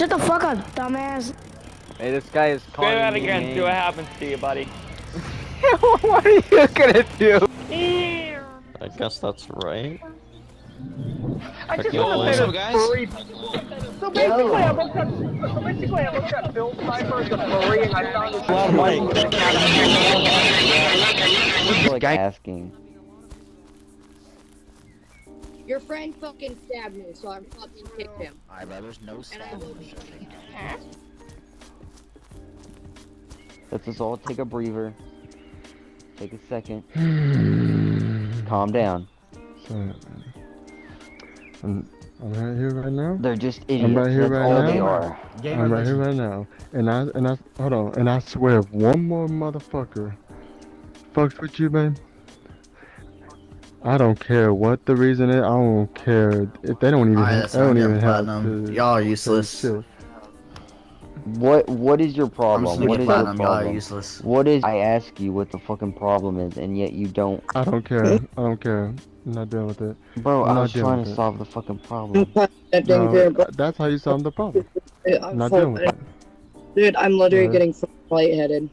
Shut the fuck up, dumbass. Hey, this guy is Say calling that me again. names. See what happens to you, buddy. what are you gonna do? I guess that's right. I just want to what's say up, this guys? furry. So basically, I looked at. So basically, I looked at Bill Cipher as a furry, and I found this. Like asking. Your friend fucking stabbed me, so I'm fucking kicked him. Alright, bro, there's no And I will be. Let's just all take a breather. Take a second. Calm down. So, I'm, I'm right here right now. They're just idiots. I'm right here That's right all now. they are. I'm right here right now, and I and I hold on, and I swear, if one more motherfucker fucks with you, man, I don't care what the reason is. I don't care if they don't even. Alright, have, that's they don't even good, have Platinum. Y'all are useless. chill. What What is your I'm problem? just What your Platinum. Y'all are problem? useless. What is? I ask you what the fucking problem is, and yet you don't. I don't care. I don't care. I'm not dealing with it. Bro, I'm I not was trying to it. solve the fucking problem. That dang No, dude, bro. that's how you solve the problem. I'm I'm not full- dealing with it. Dude, I'm literally Alright. getting fucking lightheaded.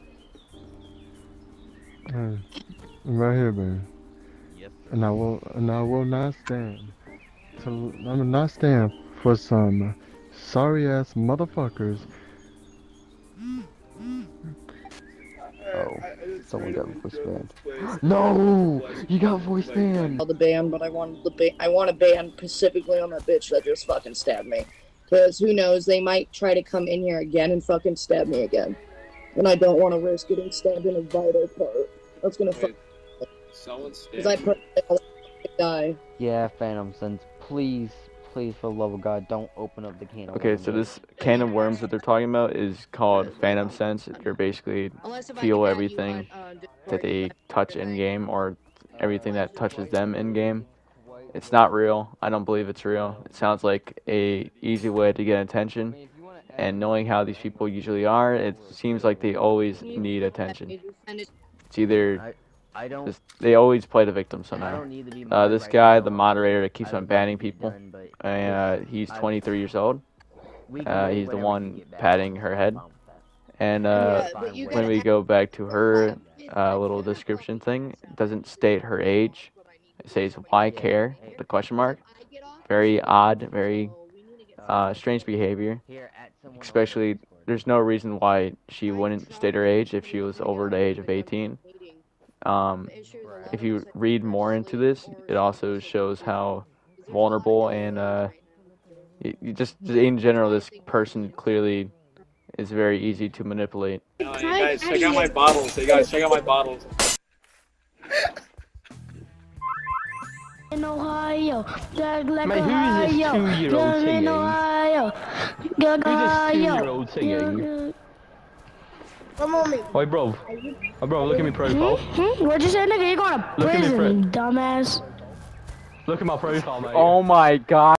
Hey, I'm right here, man. And I will, and I will not stand. To, I will not stand for some sorry ass motherfuckers. Oh, someone got voice banned. No, you got voice banned. The ban, but I want the. I want a ban specifically on that bitch that just fucking stabbed me. Cause who knows, they might try to come in here again and fucking stab me again. And I don't want to risk getting stabbed in a vital part. That's gonna fuck. Someone's Cause I put die. Yeah, Phantom Sense, please, please, for the love of God, don't open up the can. of Okay, worms so this can of worms that they're talking about is called Phantom Sense. You're basically Unless if I feel can add you everything uh, that they touch in game or everything that touches them in game. It's not real. I don't believe it's real. It sounds like a easy way to get attention. And knowing how these people usually are, it seems like they always need attention. It's either I don't. just, they always play the victim I somehow. don't need to be. Uh, this right guy, now. the moderator that keeps on banning like to be people, done, and uh, he's I- 23 years old. uh, he's the one we get back. patting her head. Fine with that. And uh, Yeah, when we go back to her uh, little description thing, it doesn't state her age. It says why care? The question mark. Very odd, very uh, strange behavior. Here, at someone else Especially, there's no reason why she wouldn't state her age if she was over the age of 18. Um, if you read more into this, it also shows how vulnerable and uh, just just in general, this person clearly is very easy to manipulate. Uh, hey guys, check out my bottles. Hey guys, check out my bottles. in Ohio. Drag like Mate, who is this two-year-old Drag in singing? Ohio. Who's this two-year-old singing? Come on me. Oi, bro. Oh, bro, look at me profile. Hmm? What'd you say, nigga? You're going to Look at me, prison, Fred. dumbass. Look at my profile, mate. Oh my god.